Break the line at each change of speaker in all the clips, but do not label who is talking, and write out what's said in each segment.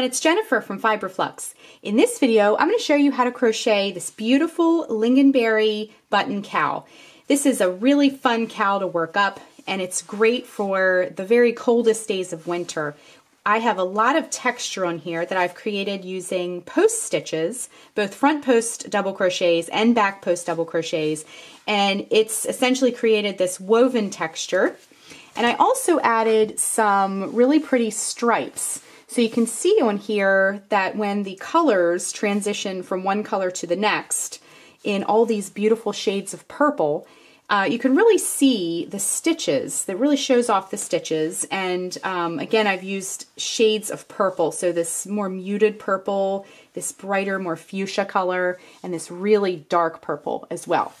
everyone, it's Jennifer from Fiberflux. In this video, I'm going to show you how to crochet this beautiful lingonberry button cowl. This is a really fun cowl to work up and it's great for the very coldest days of winter. I have a lot of texture on here that I've created using post stitches, both front post double crochets and back post double crochets, and it's essentially created this woven texture. And I also added some really pretty stripes. So you can see on here that when the colors transition from one color to the next in all these beautiful shades of purple, uh, you can really see the stitches. That really shows off the stitches. And um, again, I've used shades of purple. So this more muted purple, this brighter, more fuchsia color, and this really dark purple as well.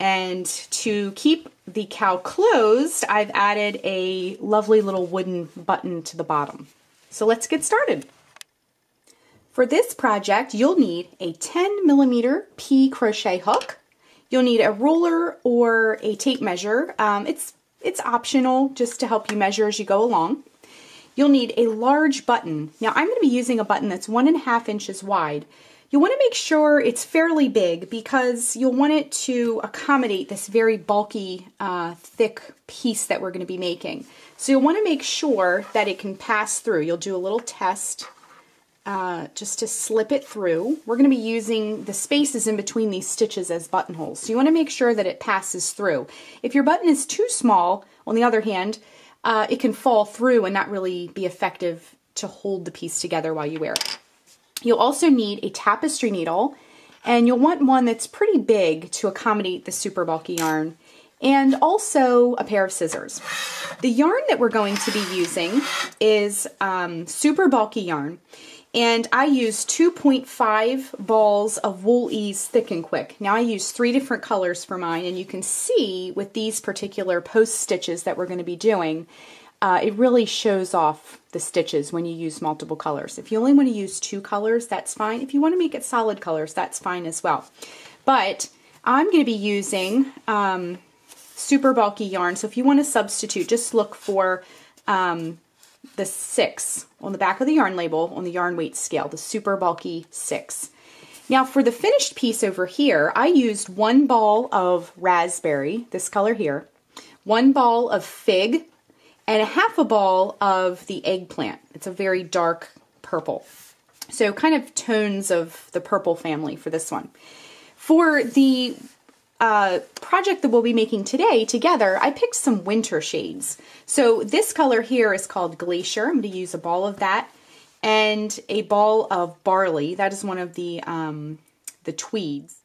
And to keep the cowl closed, I've added a lovely little wooden button to the bottom. So let's get started. For this project, you'll need a 10 millimeter P crochet hook. You'll need a ruler or a tape measure. Um, it's, it's optional just to help you measure as you go along. You'll need a large button. Now I'm going to be using a button that's one and a half inches wide. You want to make sure it's fairly big because you'll want it to accommodate this very bulky, uh, thick piece that we're going to be making. So you'll want to make sure that it can pass through. You'll do a little test uh, just to slip it through. We're going to be using the spaces in between these stitches as buttonholes. So you want to make sure that it passes through. If your button is too small, on the other hand, uh, it can fall through and not really be effective to hold the piece together while you wear it. You'll also need a tapestry needle and you'll want one that's pretty big to accommodate the super bulky yarn and also a pair of scissors. The yarn that we're going to be using is um, super bulky yarn and I use 2.5 balls of Wool Ease Thick and Quick. Now I use three different colors for mine and you can see with these particular post stitches that we're going to be doing uh, it really shows off the stitches when you use multiple colors. If you only want to use two colors, that's fine. If you want to make it solid colors, that's fine as well. But I'm going to be using um, super bulky yarn. So if you want to substitute, just look for um, the six on the back of the yarn label on the yarn weight scale, the super bulky six. Now for the finished piece over here, I used one ball of raspberry, this color here, one ball of fig, and a half a ball of the eggplant. It's a very dark purple. So kind of tones of the purple family for this one. For the uh, project that we'll be making today together, I picked some winter shades. So this color here is called Glacier. I'm going to use a ball of that and a ball of barley. That is one of the um, the tweeds.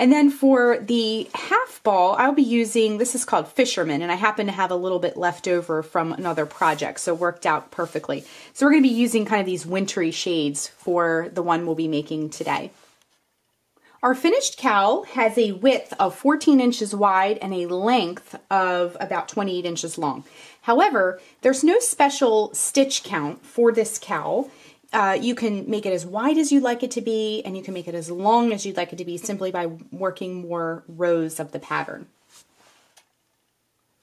And then for the half ball, I'll be using, this is called Fisherman, and I happen to have a little bit left over from another project, so worked out perfectly. So we're going to be using kind of these wintry shades for the one we'll be making today. Our finished cowl has a width of 14 inches wide and a length of about 28 inches long. However, there's no special stitch count for this cowl. Uh, you can make it as wide as you'd like it to be, and you can make it as long as you'd like it to be simply by working more rows of the pattern.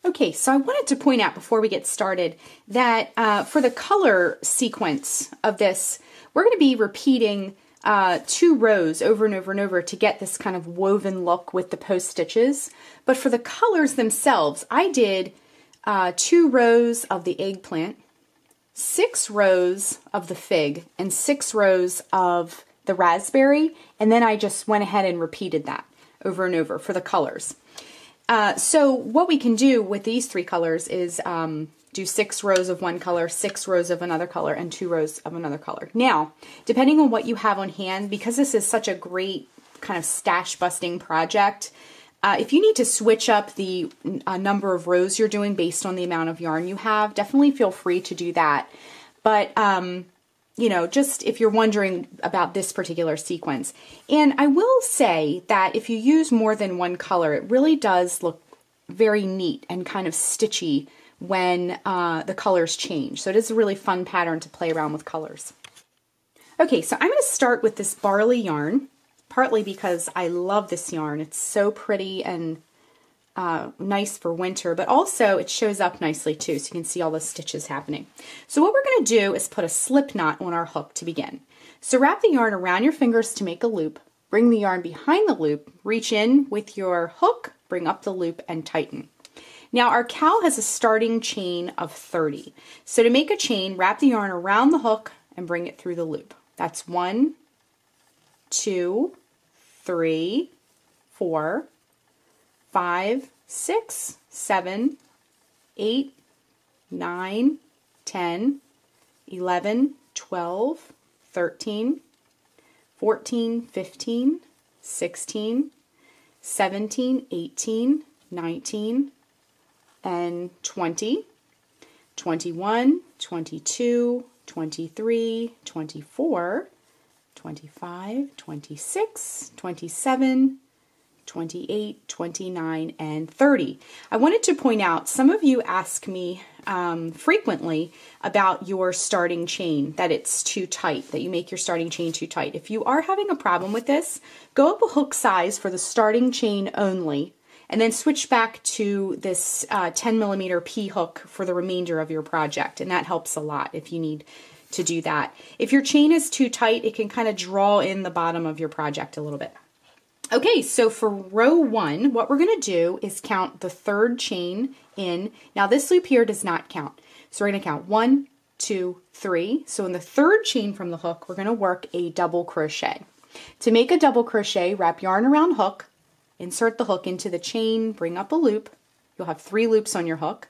Okay, so I wanted to point out before we get started that uh, for the color sequence of this, we're going to be repeating uh, two rows over and over and over to get this kind of woven look with the post stitches. But for the colors themselves, I did uh, two rows of the eggplant, six rows of the fig and six rows of the raspberry, and then I just went ahead and repeated that over and over for the colors. Uh, so what we can do with these three colors is um, do six rows of one color, six rows of another color, and two rows of another color. Now, depending on what you have on hand, because this is such a great kind of stash busting project, uh, if you need to switch up the uh, number of rows you're doing based on the amount of yarn you have, definitely feel free to do that. But, um, you know, just if you're wondering about this particular sequence. And I will say that if you use more than one color, it really does look very neat and kind of stitchy when uh, the colors change. So it is a really fun pattern to play around with colors. Okay, so I'm going to start with this barley yarn partly because I love this yarn. It's so pretty and uh, nice for winter, but also it shows up nicely too, so you can see all the stitches happening. So what we're going to do is put a slip knot on our hook to begin. So wrap the yarn around your fingers to make a loop, bring the yarn behind the loop, reach in with your hook, bring up the loop, and tighten. Now our cowl has a starting chain of 30. So to make a chain, wrap the yarn around the hook and bring it through the loop. That's one, two, three, four, five, six, seven, eight, nine, 10, 11, 12, 13, 14, 15, 16, 17, 18, 19, and twenty, twenty-one, twenty-two, twenty-three, twenty-four. 21, 22, 23, 24, 25, 26, 27, 28, 29, and 30. I wanted to point out some of you ask me um, frequently about your starting chain, that it's too tight, that you make your starting chain too tight. If you are having a problem with this, go up a hook size for the starting chain only and then switch back to this uh, 10 millimeter P hook for the remainder of your project. And that helps a lot if you need to do that. If your chain is too tight, it can kind of draw in the bottom of your project a little bit. Okay, so for row one, what we're gonna do is count the third chain in. Now this loop here does not count. So we're gonna count one, two, three. So in the third chain from the hook, we're gonna work a double crochet. To make a double crochet, wrap yarn around hook, insert the hook into the chain, bring up a loop. You'll have three loops on your hook.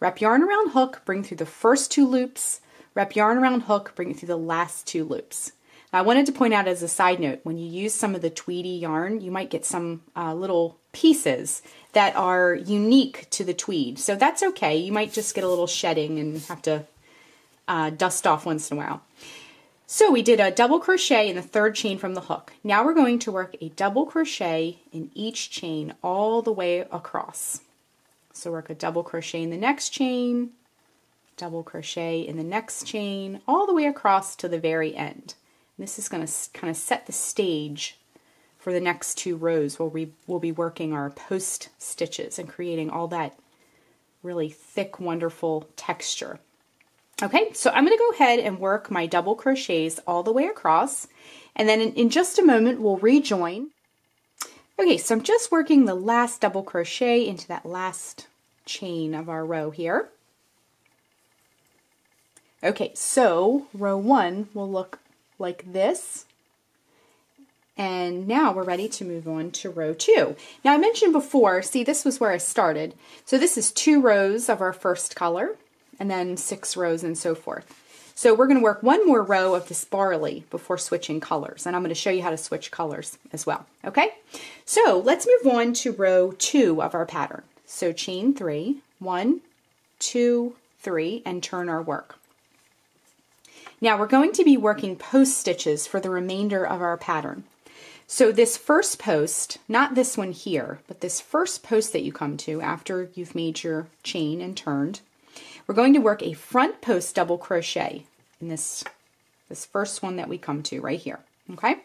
Wrap yarn around hook, bring through the first two loops, wrap yarn around hook, bring it through the last two loops. I wanted to point out as a side note, when you use some of the Tweedy yarn, you might get some uh, little pieces that are unique to the tweed. So that's okay. You might just get a little shedding and have to uh, dust off once in a while. So we did a double crochet in the third chain from the hook. Now we're going to work a double crochet in each chain all the way across. So work a double crochet in the next chain, double crochet in the next chain, all the way across to the very end. This is going to kind of set the stage for the next two rows where we will be working our post stitches and creating all that really thick, wonderful texture. Okay, so I'm going to go ahead and work my double crochets all the way across, and then in, in just a moment we'll rejoin. Okay, so I'm just working the last double crochet into that last chain of our row here. Okay, so row one will look like this. And now we're ready to move on to row two. Now I mentioned before, see this was where I started. So this is two rows of our first color and then six rows and so forth. So we're going to work one more row of this barley before switching colors. And I'm going to show you how to switch colors as well. Okay, so let's move on to row two of our pattern. So chain three, one, two, three, and turn our work. Now we're going to be working post stitches for the remainder of our pattern. So this first post, not this one here, but this first post that you come to after you've made your chain and turned, we're going to work a front post double crochet in this, this first one that we come to right here, okay?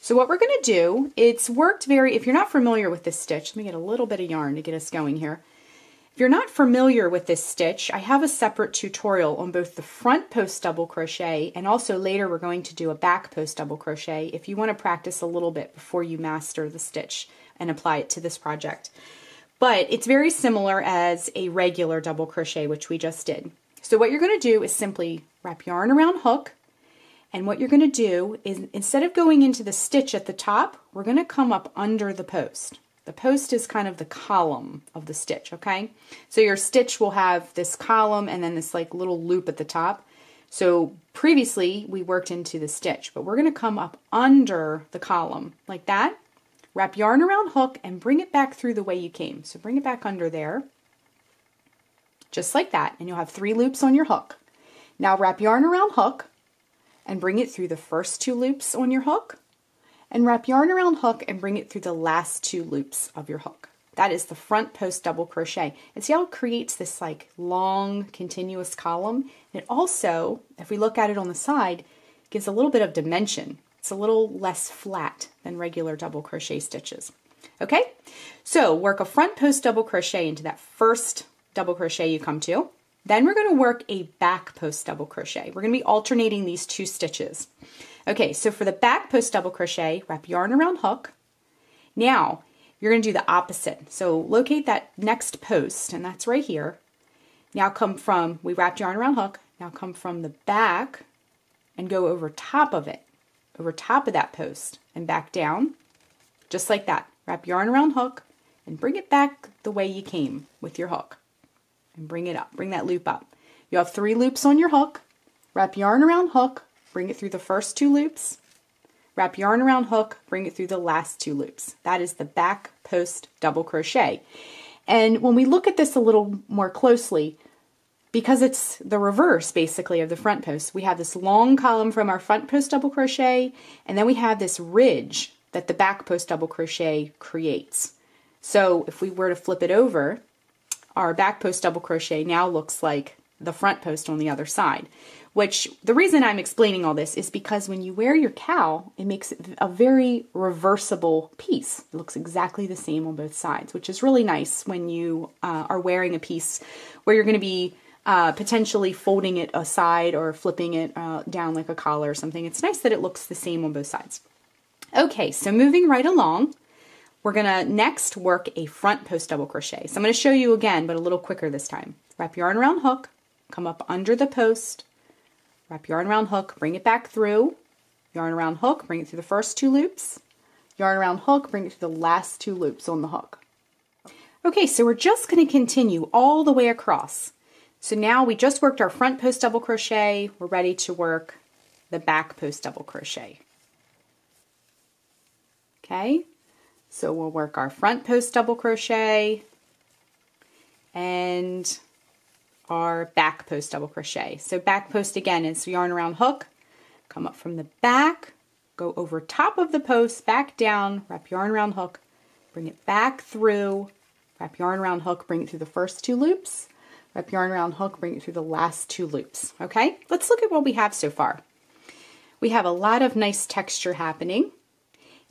So what we're going to do, it's worked very, if you're not familiar with this stitch, let me get a little bit of yarn to get us going here. If you're not familiar with this stitch, I have a separate tutorial on both the front post double crochet and also later we're going to do a back post double crochet if you want to practice a little bit before you master the stitch and apply it to this project. But it's very similar as a regular double crochet, which we just did. So what you're going to do is simply wrap yarn around hook, and what you're going to do is instead of going into the stitch at the top, we're going to come up under the post. The post is kind of the column of the stitch, okay? So your stitch will have this column and then this like little loop at the top. So previously we worked into the stitch, but we're gonna come up under the column like that. Wrap yarn around hook and bring it back through the way you came. So bring it back under there, just like that, and you'll have three loops on your hook. Now wrap yarn around hook and bring it through the first two loops on your hook and wrap yarn around hook and bring it through the last two loops of your hook. That is the front post double crochet. And see how it creates this like long continuous column? And it also, if we look at it on the side, gives a little bit of dimension. It's a little less flat than regular double crochet stitches. Okay, so work a front post double crochet into that first double crochet you come to. Then we're going to work a back post double crochet. We're going to be alternating these two stitches. Okay, so for the back post double crochet, wrap yarn around hook. Now, you're going to do the opposite. So locate that next post, and that's right here. Now come from, we wrapped yarn around hook, now come from the back and go over top of it, over top of that post, and back down, just like that. Wrap yarn around hook and bring it back the way you came with your hook. And bring it up, bring that loop up. You have three loops on your hook. Wrap yarn around hook, bring it through the first two loops, wrap yarn around hook, bring it through the last two loops. That is the back post double crochet. And when we look at this a little more closely, because it's the reverse basically of the front post, we have this long column from our front post double crochet, and then we have this ridge that the back post double crochet creates. So if we were to flip it over, our back post double crochet now looks like the front post on the other side. Which the reason I'm explaining all this is because when you wear your cowl, it makes it a very reversible piece. It looks exactly the same on both sides, which is really nice when you uh, are wearing a piece where you're going to be uh, potentially folding it aside or flipping it uh, down like a collar or something. It's nice that it looks the same on both sides. Okay, so moving right along, we're gonna next work a front post double crochet. So I'm gonna show you again, but a little quicker this time. Wrap yarn around hook, come up under the post, wrap yarn around hook, bring it back through, yarn around hook, bring it through the first two loops, yarn around hook, bring it through the last two loops on the hook. Okay, so we're just gonna continue all the way across. So now we just worked our front post double crochet, we're ready to work the back post double crochet. Okay, so we'll work our front post double crochet and our back post double crochet. So back post again is yarn around hook, come up from the back, go over top of the post, back down, wrap yarn around hook, bring it back through, wrap yarn around hook, bring it through the first two loops, wrap yarn around hook, bring it through the last two loops. Okay, let's look at what we have so far. We have a lot of nice texture happening.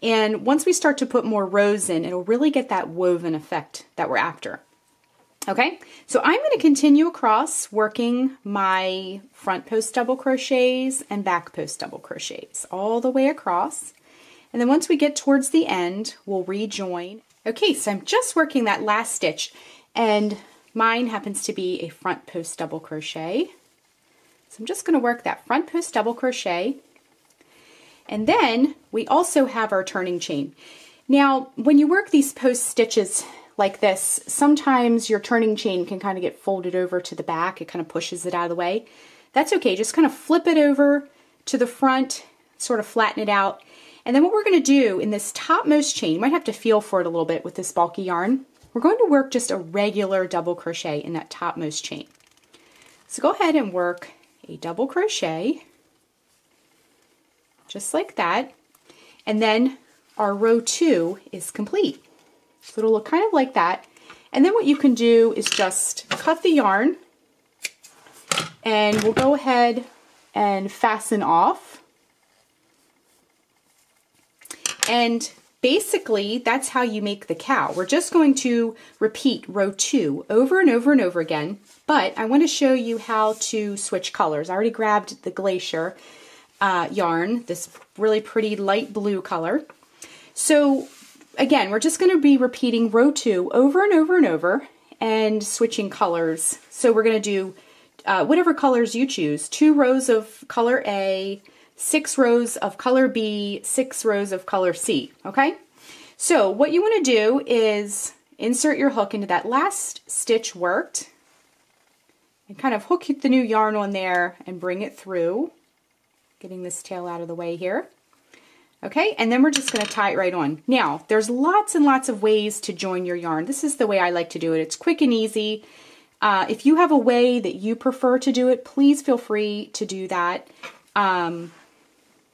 And once we start to put more rows in, it'll really get that woven effect that we're after. Okay, so I'm going to continue across working my front post double crochets and back post double crochets all the way across. And then once we get towards the end, we'll rejoin. Okay, so I'm just working that last stitch and mine happens to be a front post double crochet. So I'm just going to work that front post double crochet and then we also have our turning chain. Now, when you work these post stitches like this, sometimes your turning chain can kind of get folded over to the back. It kind of pushes it out of the way. That's okay. Just kind of flip it over to the front, sort of flatten it out. And then what we're going to do in this topmost chain, you might have to feel for it a little bit with this bulky yarn. We're going to work just a regular double crochet in that topmost chain. So go ahead and work a double crochet just like that. And then our row two is complete. So it'll look kind of like that. And then what you can do is just cut the yarn and we'll go ahead and fasten off. And basically that's how you make the cowl. We're just going to repeat row two over and over and over again, but I want to show you how to switch colors. I already grabbed the Glacier uh, yarn, this really pretty light blue color. So again, we're just going to be repeating row two over and over and over and switching colors. So we're going to do uh, whatever colors you choose. Two rows of color A, six rows of color B, six rows of color C, okay? So what you want to do is insert your hook into that last stitch worked and kind of hook the new yarn on there and bring it through getting this tail out of the way here. Okay, and then we're just going to tie it right on. Now, there's lots and lots of ways to join your yarn. This is the way I like to do it. It's quick and easy. Uh, if you have a way that you prefer to do it, please feel free to do that. Um,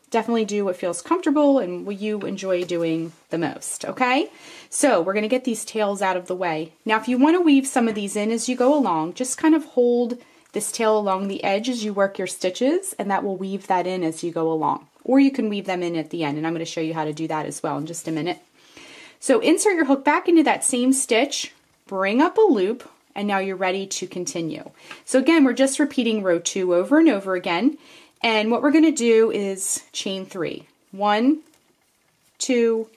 definitely do what feels comfortable and what you enjoy doing the most, okay? So we're going to get these tails out of the way. Now, if you want to weave some of these in as you go along, just kind of hold this tail along the edge as you work your stitches and that will weave that in as you go along. Or you can weave them in at the end and I'm going to show you how to do that as well in just a minute. So insert your hook back into that same stitch, bring up a loop, and now you're ready to continue. So again, we're just repeating row two over and over again. And what we're gonna do is chain three. One, two,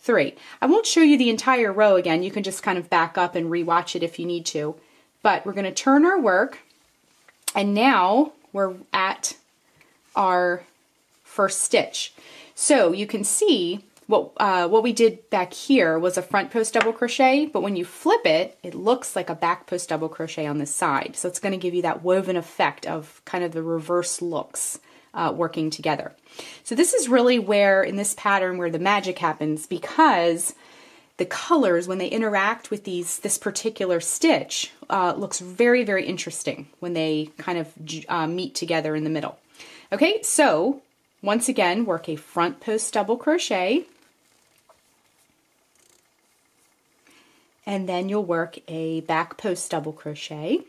three. I won't show you the entire row again. You can just kind of back up and rewatch it if you need to. But we're gonna turn our work and now we're at our first stitch. So you can see what, uh, what we did back here was a front post double crochet, but when you flip it, it looks like a back post double crochet on the side. So it's going to give you that woven effect of kind of the reverse looks uh, working together. So this is really where, in this pattern, where the magic happens because the colors, when they interact with these this particular stitch, uh, looks very, very interesting when they kind of uh, meet together in the middle. Okay, so once again, work a front post double crochet, and then you'll work a back post double crochet,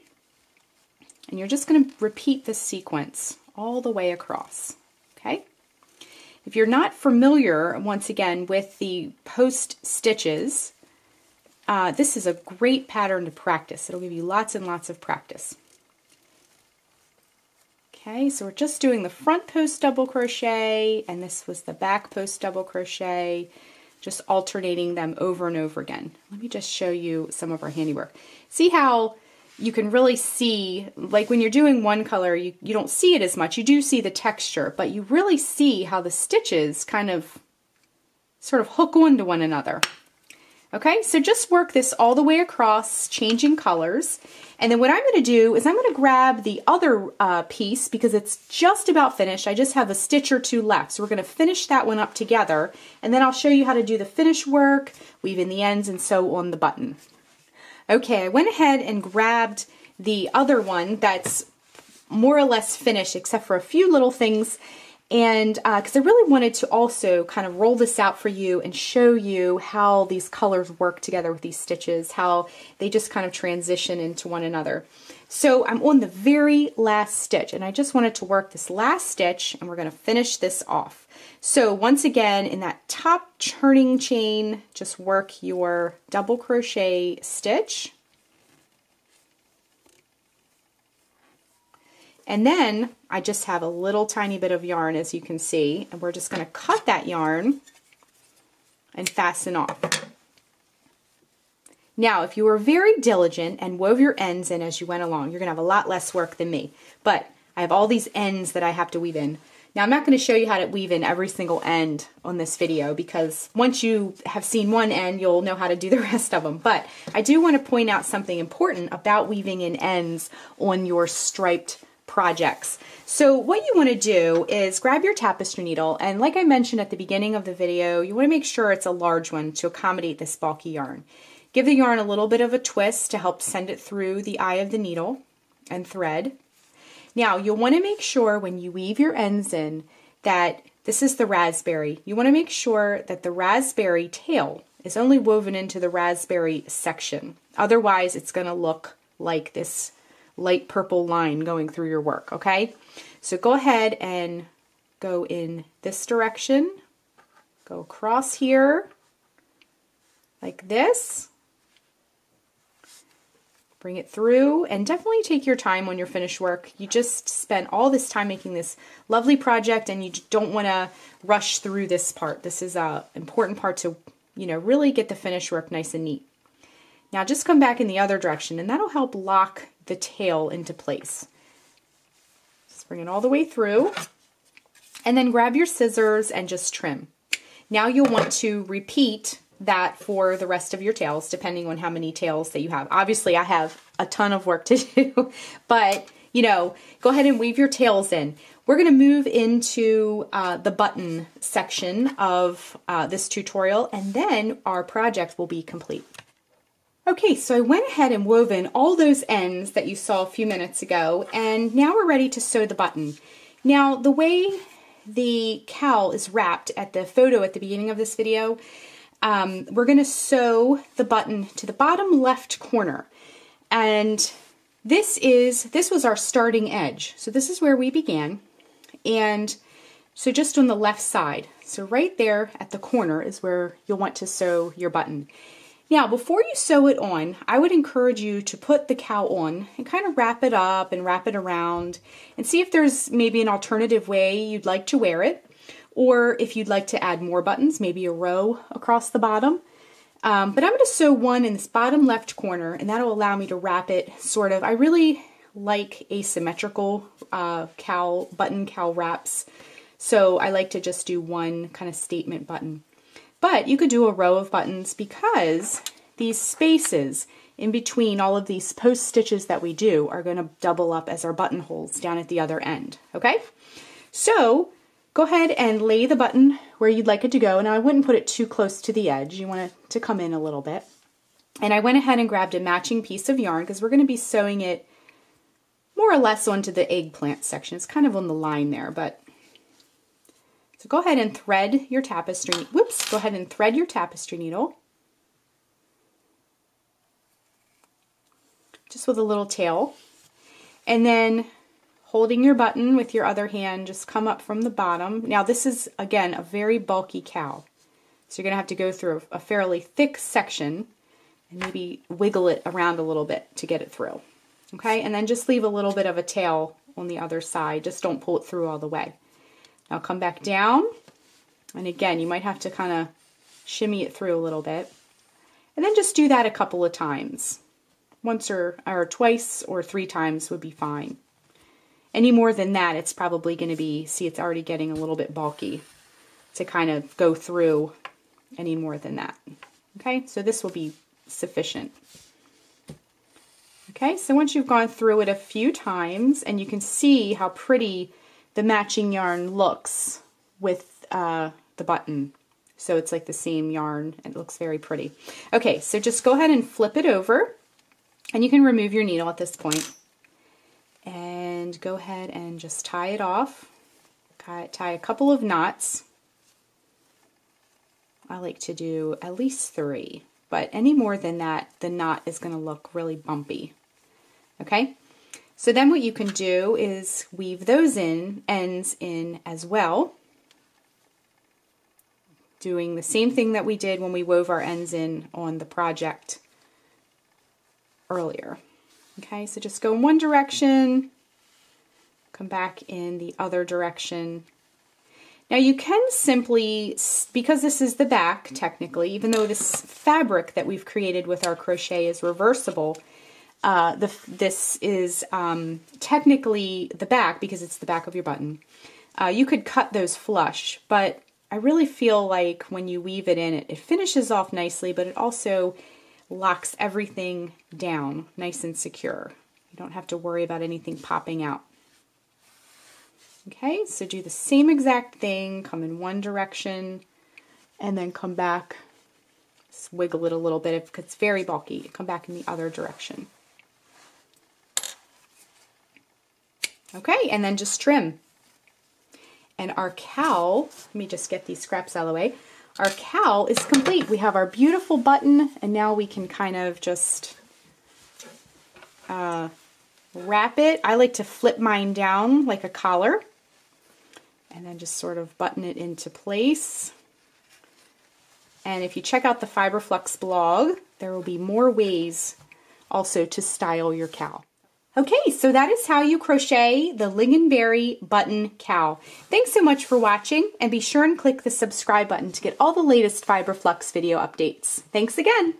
and you're just going to repeat this sequence all the way across, okay? If you're not familiar, once again, with the post stitches, uh, this is a great pattern to practice. It'll give you lots and lots of practice. Okay, so we're just doing the front post double crochet, and this was the back post double crochet, just alternating them over and over again. Let me just show you some of our handiwork. See how you can really see, like when you're doing one color, you, you don't see it as much. You do see the texture, but you really see how the stitches kind of sort of hook onto one another. Okay, so just work this all the way across, changing colors. And then what I'm going to do is I'm going to grab the other uh, piece because it's just about finished. I just have a stitch or two left. So we're going to finish that one up together. And then I'll show you how to do the finish work, weave in the ends, and sew on the button. Okay, I went ahead and grabbed the other one that's more or less finished except for a few little things and because uh, I really wanted to also kind of roll this out for you and show you how these colors work together with these stitches, how they just kind of transition into one another. So I'm on the very last stitch and I just wanted to work this last stitch and we're going to finish this off. So once again, in that top turning chain, just work your double crochet stitch And then I just have a little tiny bit of yarn as you can see and we're just going to cut that yarn and fasten off. Now if you were very diligent and wove your ends in as you went along you're going to have a lot less work than me but I have all these ends that I have to weave in. Now I'm not going to show you how to weave in every single end on this video because once you have seen one end you'll know how to do the rest of them but I do want to point out something important about weaving in ends on your striped projects. So what you want to do is grab your tapestry needle and like I mentioned at the beginning of the video, you want to make sure it's a large one to accommodate this bulky yarn. Give the yarn a little bit of a twist to help send it through the eye of the needle and thread. Now you'll want to make sure when you weave your ends in that this is the raspberry. You want to make sure that the raspberry tail is only woven into the raspberry section. Otherwise it's going to look like this light purple line going through your work, okay? So go ahead and go in this direction, go across here like this, bring it through, and definitely take your time on your finished work. You just spent all this time making this lovely project and you don't want to rush through this part. This is a important part to, you know, really get the finished work nice and neat. Now just come back in the other direction and that'll help lock the tail into place. Just bring it all the way through and then grab your scissors and just trim. Now you'll want to repeat that for the rest of your tails depending on how many tails that you have. Obviously I have a ton of work to do, but you know, go ahead and weave your tails in. We're going to move into uh, the button section of uh, this tutorial and then our project will be complete. Okay, so I went ahead and woven all those ends that you saw a few minutes ago, and now we're ready to sew the button. Now, the way the cowl is wrapped at the photo at the beginning of this video, um, we're going to sew the button to the bottom left corner. And this is, this was our starting edge. So this is where we began. And So just on the left side. So right there at the corner is where you'll want to sew your button. Now, before you sew it on, I would encourage you to put the cowl on and kind of wrap it up and wrap it around and see if there's maybe an alternative way you'd like to wear it. Or if you'd like to add more buttons, maybe a row across the bottom. Um, but I'm going to sew one in this bottom left corner and that'll allow me to wrap it sort of, I really like asymmetrical uh, cowl, button cowl wraps. So I like to just do one kind of statement button. But you could do a row of buttons because these spaces in between all of these post stitches that we do are going to double up as our buttonholes down at the other end, okay? So go ahead and lay the button where you'd like it to go. Now I wouldn't put it too close to the edge. You want it to come in a little bit. And I went ahead and grabbed a matching piece of yarn because we're going to be sewing it more or less onto the eggplant section. It's kind of on the line there, but so go ahead and thread your tapestry, whoops, go ahead and thread your tapestry needle. Just with a little tail. And then holding your button with your other hand, just come up from the bottom. Now this is, again, a very bulky cowl. So you're going to have to go through a fairly thick section and maybe wiggle it around a little bit to get it through. Okay, and then just leave a little bit of a tail on the other side. Just don't pull it through all the way. Now come back down. And again, you might have to kind of shimmy it through a little bit. And then just do that a couple of times. Once or, or twice or three times would be fine. Any more than that, it's probably going to be, see, it's already getting a little bit bulky to kind of go through any more than that. Okay, so this will be sufficient. Okay, so once you've gone through it a few times and you can see how pretty the matching yarn looks with uh, the button. So it's like the same yarn. It looks very pretty. Okay, so just go ahead and flip it over. And you can remove your needle at this point. And go ahead and just tie it off. Tie a couple of knots. I like to do at least three. But any more than that, the knot is going to look really bumpy. Okay? So then what you can do is weave those in, ends in as well, doing the same thing that we did when we wove our ends in on the project earlier. Okay, so just go in one direction, come back in the other direction. Now you can simply, because this is the back technically, even though this fabric that we've created with our crochet is reversible, uh, the, this is um, technically the back because it's the back of your button. Uh, you could cut those flush, but I really feel like when you weave it in, it, it finishes off nicely, but it also locks everything down nice and secure. You don't have to worry about anything popping out. Okay, so do the same exact thing, come in one direction, and then come back, just wiggle it a little bit if it's very bulky, come back in the other direction. Okay, and then just trim. And our cowl, let me just get these scraps out of the way. Our cowl is complete. We have our beautiful button, and now we can kind of just uh, wrap it. I like to flip mine down like a collar, and then just sort of button it into place. And if you check out the Fiberflux blog, there will be more ways also to style your cowl. Okay, so that is how you crochet the Lingonberry button cowl. Thanks so much for watching, and be sure and click the subscribe button to get all the latest Fiberflux video updates. Thanks again!